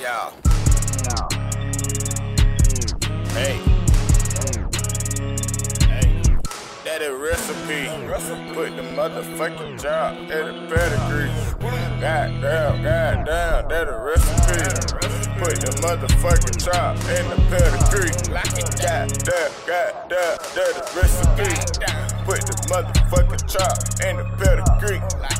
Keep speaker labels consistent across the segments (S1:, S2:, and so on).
S1: Yeah. Hey. Hey. That a recipe. Put the motherfucking job in the pedigree. God damn, god damn, that a recipe. Put the motherfucking chop in the pedigree. God damn, god damn, that a recipe. Put the motherfucking chop in the pedigree.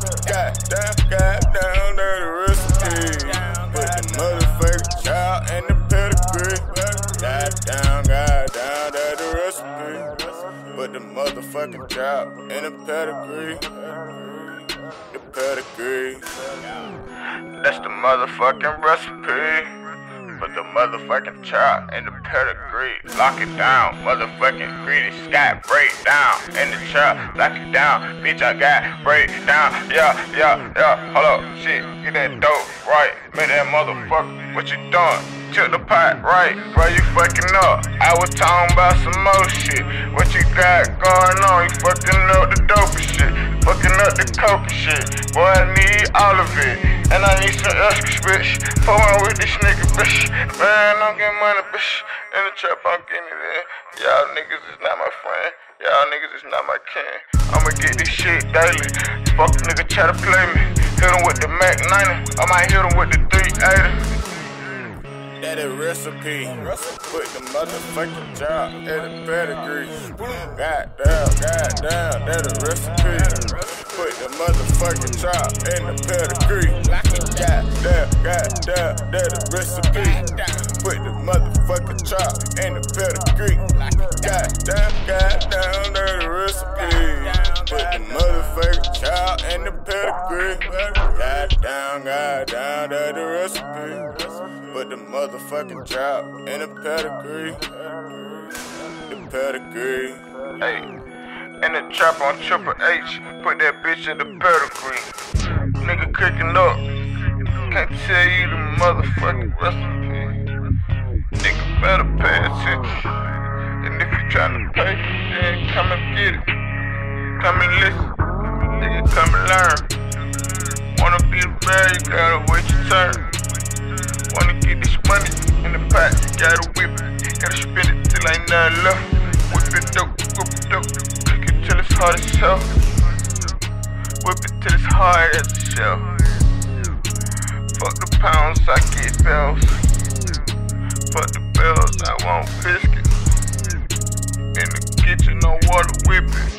S1: Motherfucking chop in the pedigree. The pedigree. That's the motherfucking recipe. Put the motherfucking chop in the pedigree. Lock it down. Motherfucking greedy sky break down. In the chop, lock it down. Bitch, I got break down. Yeah, yeah, yeah. Hold up. Shit, get that dope right. Make that motherfucker. What you doing? Took the pot right. Bro, you fucking up. I was talking about some more shit. What you got going on? You fucking up the dope shit. Fucking up the coke shit. Boy, I need all of it. And I need some extras, bitch. Pulling with this nigga, bitch. Man, don't get money, bitch. In the trap, I'm getting it in. Y'all niggas is not my friend. Y'all niggas is not my kin. I'ma get this shit daily. Fuck nigga try to play me. Hit him with the Mac 90. I might hit him with the 380. That a recipe. Put the motherfucking job in the pedigree. God damn, god damn, that a recipe. Put the motherfucking chop in the pedigree. God damn, god damn, that a recipe. Put the motherfucking chop in the pedigree. God damn, god damn, that a recipe. Put the motherfucking chop in the pedigree. God damn, god damn, that a recipe. Put the motherfucking chop in the pedigree. The pedigree. Hey. In the trap on Triple H, put that bitch in the pedigree. Nigga cooking up, can't tell you the motherfucking recipe. Nigga better pay attention. And if you tryna pay, then come and get it. Come and listen. Nigga, come and learn. Wanna be the bad, you gotta wait your turn. Get this money in the pot, gotta whip it. Gotta spend it till ain't nothing left. Whip it dope, whip it dope. Cook it till it's hard as hell. Whip it till it's hard as a shell. Fuck the pounds, I get bells. Fuck the bells, I want biscuits. In the kitchen, no water whipping.